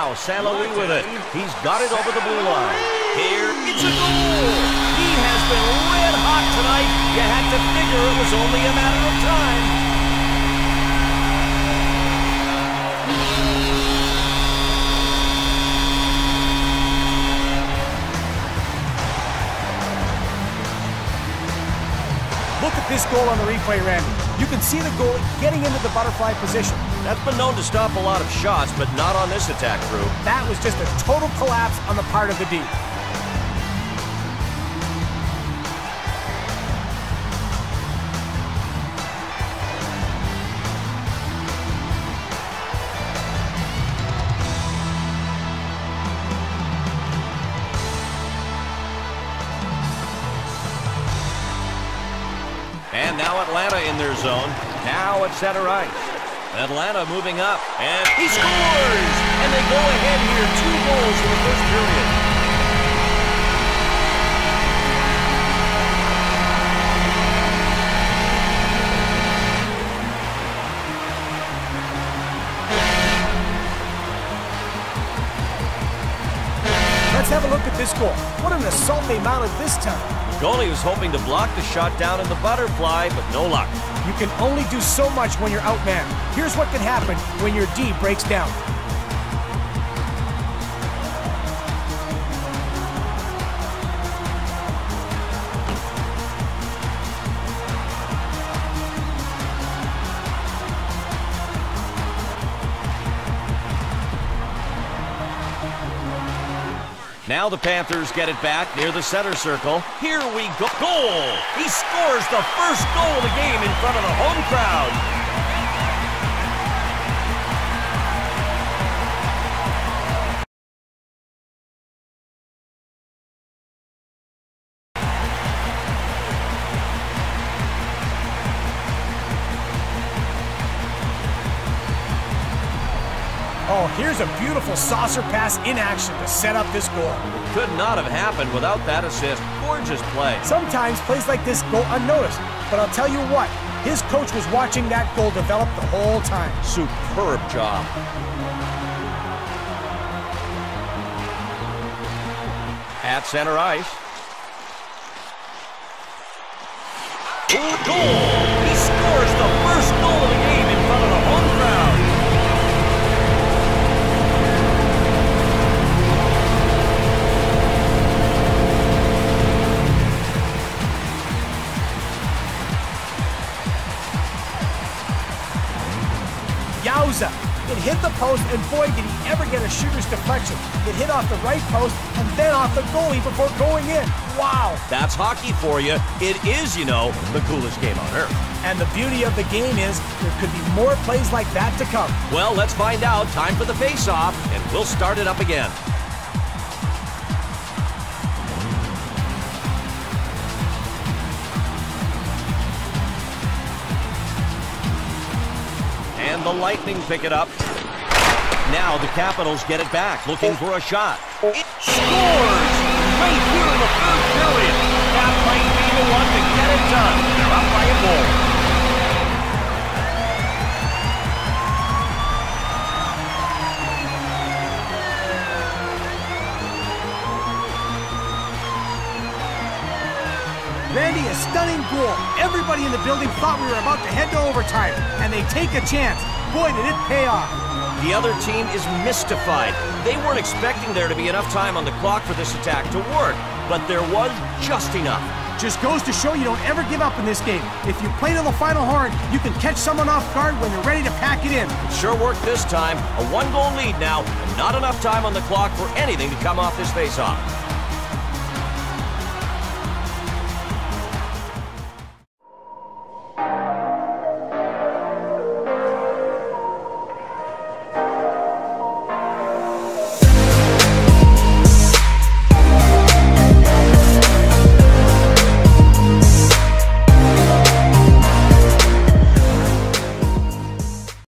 Now, with it. He's got it over the blue line. Here, it's a goal! He has been red hot tonight. You had to figure it was only a matter of time. Look at this goal on the replay, Randy. You can see the goalie getting into the butterfly position. That's been known to stop a lot of shots, but not on this attack crew. That was just a total collapse on the part of the D. And now Atlanta in their zone. Now at center ice. Atlanta moving up. And he scores! And they go ahead here. Two goals in the first period. Let's have a look at this goal. What an assault they mounted this time. Goalie was hoping to block the shot down in the butterfly, but no luck. You can only do so much when you're outmanned. Here's what can happen when your D breaks down. Now the Panthers get it back near the center circle. Here we go. Goal! He scores the first goal of the game in front of the home crowd. Oh, here's a beautiful saucer pass in action to set up this goal. It Could not have happened without that assist. Gorgeous play. Sometimes plays like this go unnoticed, but I'll tell you what, his coach was watching that goal develop the whole time. Superb job. At center ice. Ooh, goal! It hit the post, and boy, did he ever get a shooter's deflection. It hit off the right post and then off the goalie before going in. Wow! That's hockey for you. It is, you know, the coolest game on earth. And the beauty of the game is there could be more plays like that to come. Well, let's find out. Time for the face-off, and we'll start it up again. And the Lightning pick it up. Now the Capitals get it back, looking for a shot. It scores! Right here in the third period. That might be the one to get it done. They're up by a goal. Randy, a stunning goal. Everybody in the building thought we were about to head to overtime, and they take a chance. Boy, did it pay off. The other team is mystified. They weren't expecting there to be enough time on the clock for this attack to work, but there was just enough. Just goes to show you don't ever give up in this game. If you play to the final horn, you can catch someone off guard when they're ready to pack it in. It sure worked this time. A one-goal lead now, and not enough time on the clock for anything to come off this face-off.